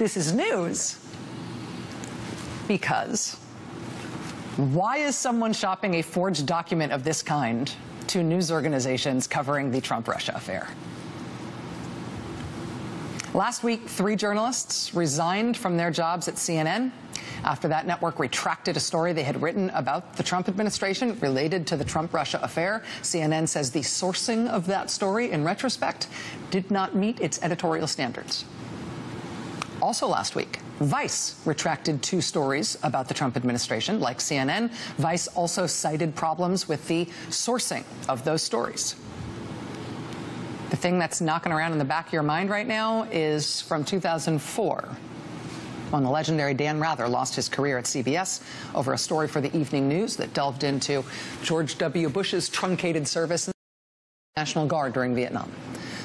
This is news because why is someone shopping a forged document of this kind to news organizations covering the Trump Russia affair? Last week, three journalists resigned from their jobs at CNN after that network retracted a story they had written about the Trump administration related to the Trump Russia affair. CNN says the sourcing of that story, in retrospect, did not meet its editorial standards. Also last week, Vice retracted two stories about the Trump administration. Like CNN, Vice also cited problems with the sourcing of those stories. The thing that's knocking around in the back of your mind right now is from 2004 when the legendary Dan Rather lost his career at CBS over a story for the evening news that delved into George W. Bush's truncated service in the National Guard during Vietnam.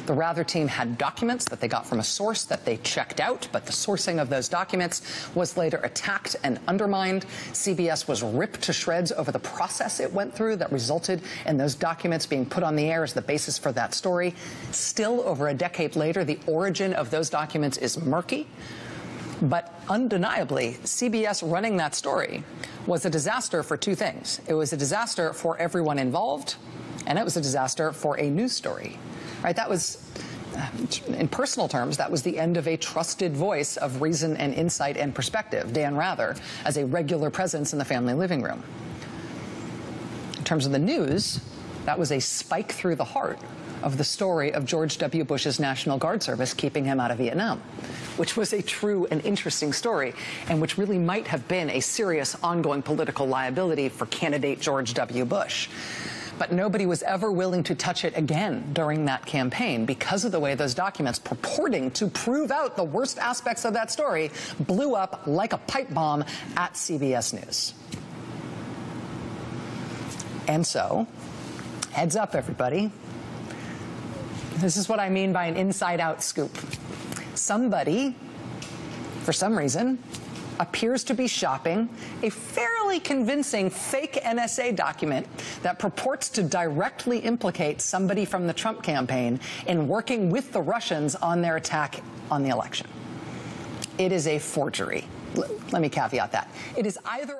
The Rather team had documents that they got from a source that they checked out, but the sourcing of those documents was later attacked and undermined. CBS was ripped to shreds over the process it went through that resulted in those documents being put on the air as the basis for that story. Still, over a decade later, the origin of those documents is murky. But undeniably, CBS running that story was a disaster for two things. It was a disaster for everyone involved, and it was a disaster for a news story right? That was uh, in personal terms, that was the end of a trusted voice of reason and insight and perspective, Dan Rather, as a regular presence in the family living room. In terms of the news, that was a spike through the heart of the story of George W. Bush's National Guard service keeping him out of Vietnam, which was a true and interesting story, and which really might have been a serious ongoing political liability for candidate George W. Bush but nobody was ever willing to touch it again during that campaign because of the way those documents purporting to prove out the worst aspects of that story blew up like a pipe bomb at CBS News. And so, heads up, everybody. This is what I mean by an inside out scoop. Somebody, for some reason, appears to be shopping a fairly convincing fake NSA document that purports to directly implicate somebody from the Trump campaign in working with the Russians on their attack on the election. It is a forgery. Let me caveat that. It is either